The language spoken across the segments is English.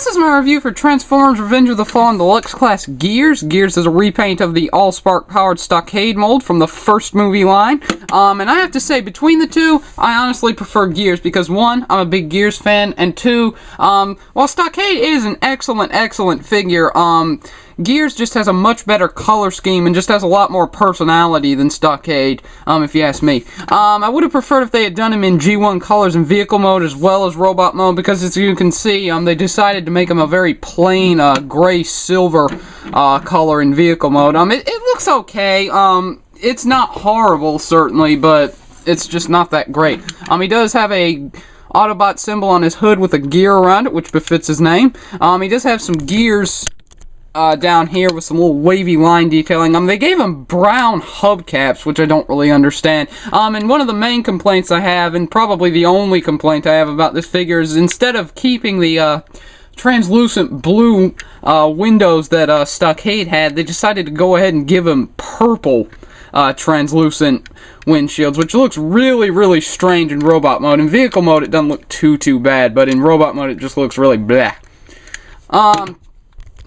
this is my review for Transformers Revenge of the Fallen Deluxe Class Gears. Gears is a repaint of the Allspark powered Stockade mold from the first movie line. Um, and I have to say, between the two, I honestly prefer Gears because one, I'm a big Gears fan, and two, um, while Stockade is an excellent, excellent figure, um, Gears just has a much better color scheme and just has a lot more personality than Stockade, um, if you ask me. Um, I would have preferred if they had done him in G1 colors and vehicle mode as well as robot mode because as you can see, um, they decided to make him a very plain, uh, gray silver, uh, color in vehicle mode. Um, it, it looks okay. Um, it's not horrible, certainly, but it's just not that great. Um, he does have a Autobot symbol on his hood with a gear around it, which befits his name. Um, he does have some gears uh, down here with some little wavy line detailing. Um, they gave him brown hubcaps, which I don't really understand. Um, and one of the main complaints I have, and probably the only complaint I have about this figure, is instead of keeping the uh, translucent blue uh, windows that uh, Stockade had, they decided to go ahead and give him purple uh, translucent windshields, which looks really, really strange in robot mode. In vehicle mode, it doesn't look too, too bad, but in robot mode, it just looks really blah. Um,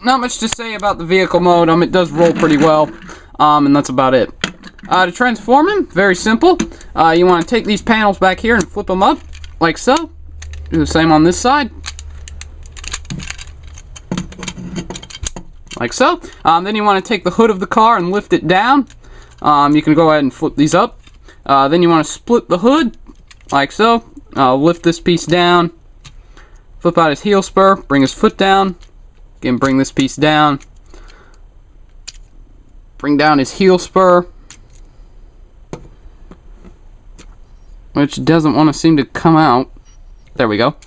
not much to say about the vehicle mode. Um, it does roll pretty well. Um, and that's about it. Uh, to transform him, very simple. Uh, you want to take these panels back here and flip them up, like so. Do the same on this side. Like so. Um, then you want to take the hood of the car and lift it down. Um, you can go ahead and flip these up. Uh, then you want to split the hood, like so. Uh, lift this piece down. Flip out his heel spur, bring his foot down, Again, bring this piece down. Bring down his heel spur. Which doesn't want to seem to come out. There we go.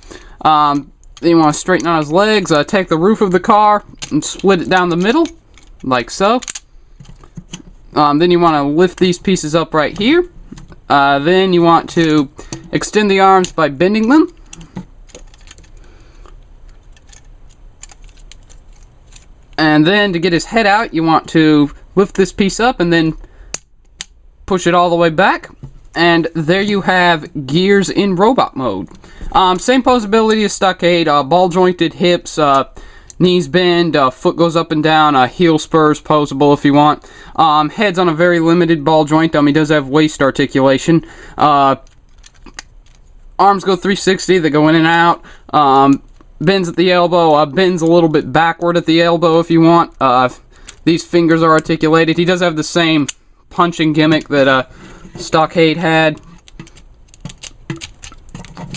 Um, then you want to straighten out his legs. Uh, take the roof of the car and split it down the middle. Like so. Um, then you want to lift these pieces up right here. Uh, then you want to extend the arms by bending them. And then to get his head out, you want to lift this piece up and then push it all the way back. And there you have gears in robot mode. Um, same posability as Stockade, uh, ball jointed hips, uh, knees bend, uh, foot goes up and down, uh, heel spurs posable if you want. Um, head's on a very limited ball joint. Um, he does have waist articulation. Uh, arms go 360, they go in and out. Um, bends at the elbow, uh, bends a little bit backward at the elbow if you want. Uh, these fingers are articulated. He does have the same punching gimmick that uh, Stockade had.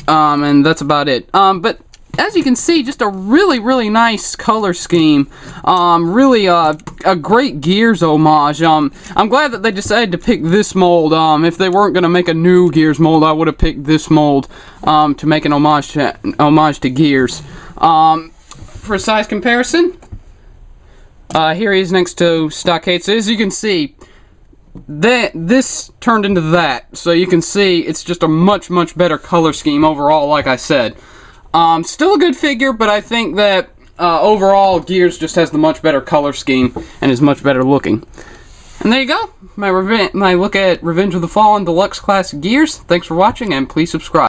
Um, and that's about it. Um, but as you can see, just a really, really nice color scheme. Um, really uh, a great Gears homage. Um, I'm glad that they decided to pick this mold. Um, if they weren't going to make a new Gears mold, I would have picked this mold um, to make an homage to, homage to Gears. Um, for size comparison, uh, here he is next to Stockade. So as you can see, that this turned into that. So you can see it's just a much, much better color scheme overall, like I said. Um, still a good figure, but I think that uh, overall Gears just has the much better color scheme and is much better looking. And there you go, my, my look at Revenge of the Fallen Deluxe Class Gears. Thanks for watching, and please subscribe.